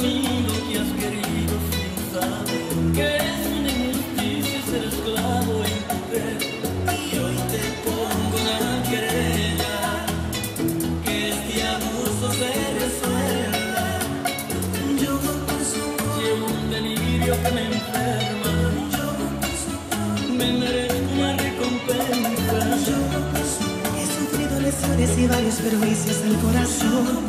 de mí lo que has querido sin saber que es una injusticia ser esclavo en tu poder. Y hoy te pongo una querella que este abuso se resuelva. Yo no consumo, Llevo un delirio que me enferma. yo no consumo, Me merezco una recompensa. yo no consumo. He sufrido lesiones y varios perjuicios al corazón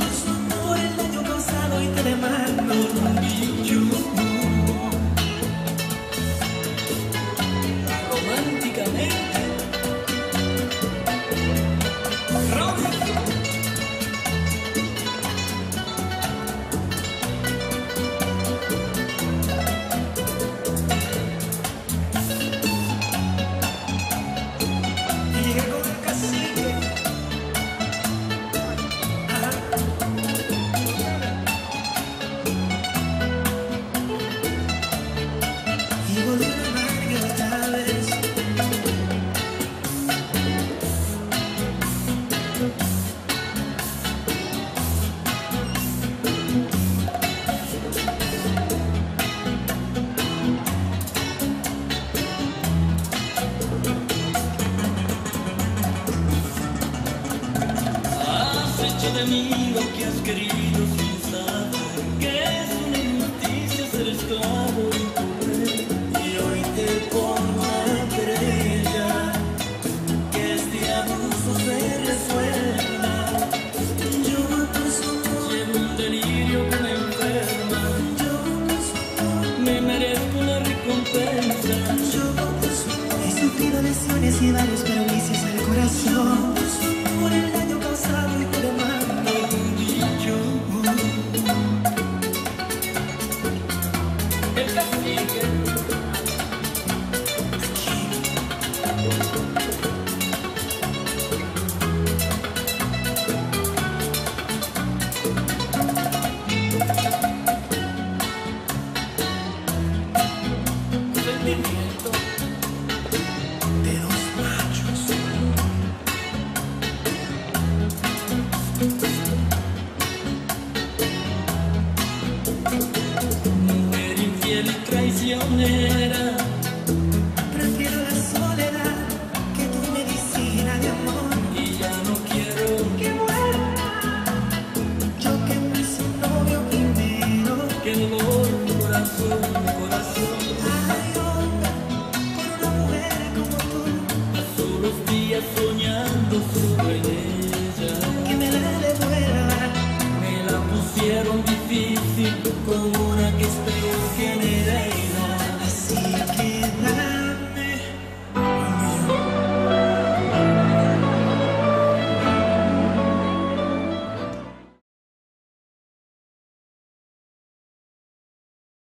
hecho de mí lo que has querido sin saber que es una injusticia ser esclavo tu poder. Y hoy te pongo a querella que este abuso se resuelva. Yo no consumo, Llevo un delirio que me enferma. yo no consumo, Me merezco una recompensa. yo no consumo. He sufrido lesiones y varios perjuicios al corazón Ele castiga. Prefiero la soledad que tu medicina de amor. y ya no quiero Que muera yo que fui su novio primero. que dolor mi corazón, mi corazón. Ay, por una mujer como tú, Paso los días soñando solo en ella. que me la devuelva. Me la pusieron difícil con una que seeking.